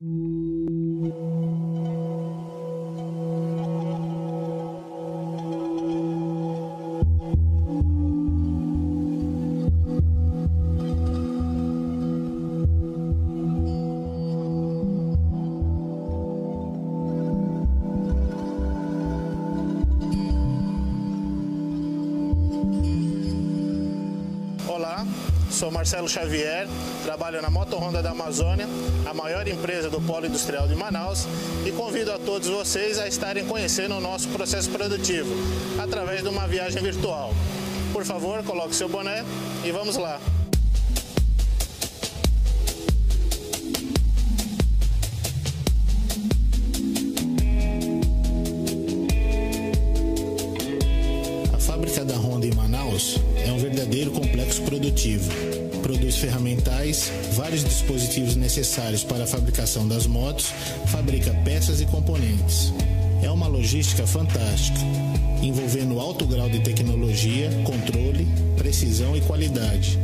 Música Sou Marcelo Xavier, trabalho na Moto Honda da Amazônia, a maior empresa do polo industrial de Manaus, e convido a todos vocês a estarem conhecendo o nosso processo produtivo através de uma viagem virtual. Por favor, coloque seu boné e vamos lá. Da Honda em Manaus é um verdadeiro complexo produtivo. Produz ferramentais, vários dispositivos necessários para a fabricação das motos, fabrica peças e componentes. É uma logística fantástica, envolvendo alto grau de tecnologia, controle, precisão e qualidade.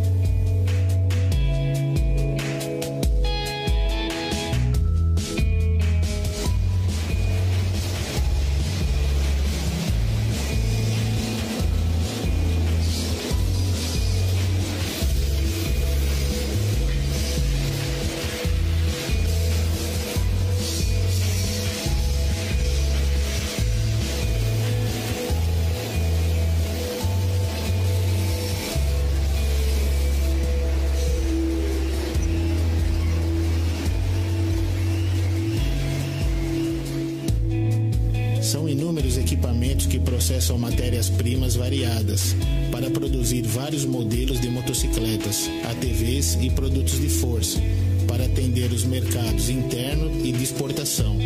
Que processam matérias-primas variadas para produzir vários modelos de motocicletas, ATVs e produtos de força, para atender os mercados interno e de exportação.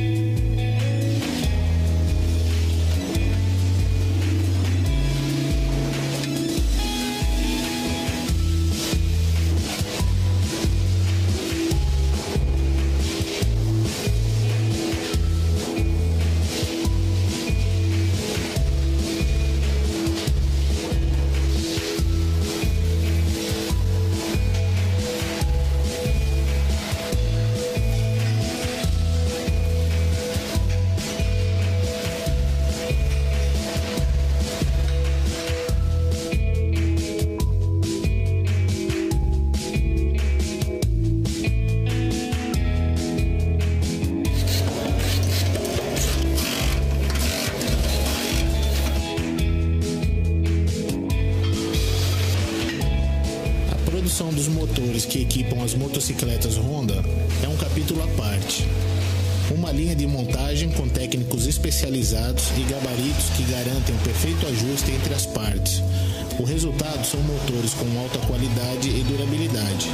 Produção dos motores que equipam as motocicletas Honda é um capítulo à parte. Uma linha de montagem com técnicos especializados e gabaritos que garantem o perfeito ajuste entre as partes. O resultado são motores com alta qualidade e durabilidade.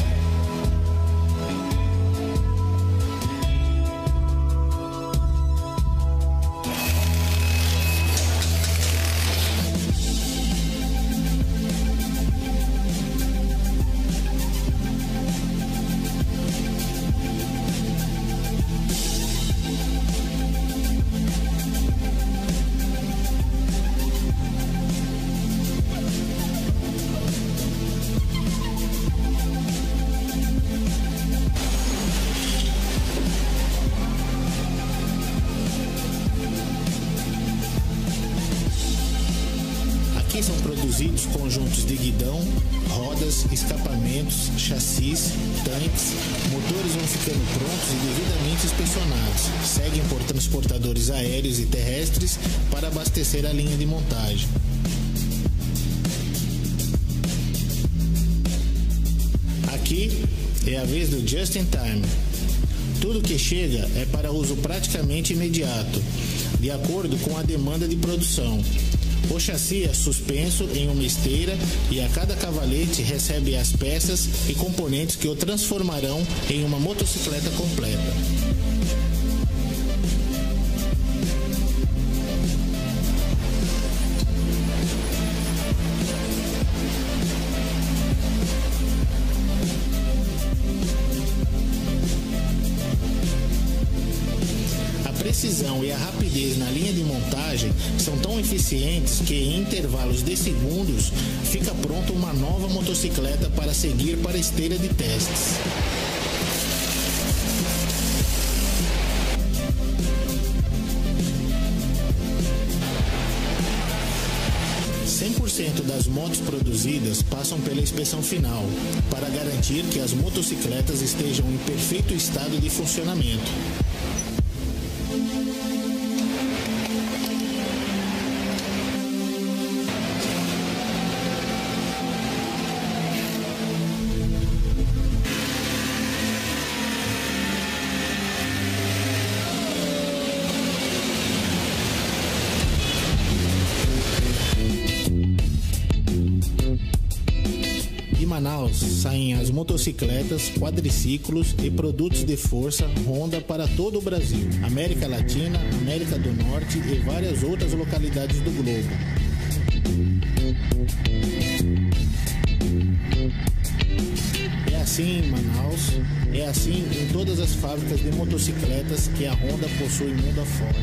São produzidos conjuntos de guidão, rodas, escapamentos, chassis, tanques, motores vão ficando prontos e devidamente inspecionados. Seguem por transportadores aéreos e terrestres para abastecer a linha de montagem. Aqui é a vez do Just in Time. Tudo que chega é para uso praticamente imediato, de acordo com a demanda de produção. O chassi é suspenso em uma esteira e a cada cavalete recebe as peças e componentes que o transformarão em uma motocicleta completa. precisão e a rapidez na linha de montagem são tão eficientes que em intervalos de segundos fica pronta uma nova motocicleta para seguir para a esteira de testes. das motos produzidas passam pela inspeção final, para garantir que as motocicletas estejam em perfeito estado de funcionamento. saem as motocicletas, quadriciclos e produtos de força Honda para todo o Brasil, América Latina, América do Norte e várias outras localidades do globo. É assim em Manaus, é assim em todas as fábricas de motocicletas que a Honda possui mundo afora.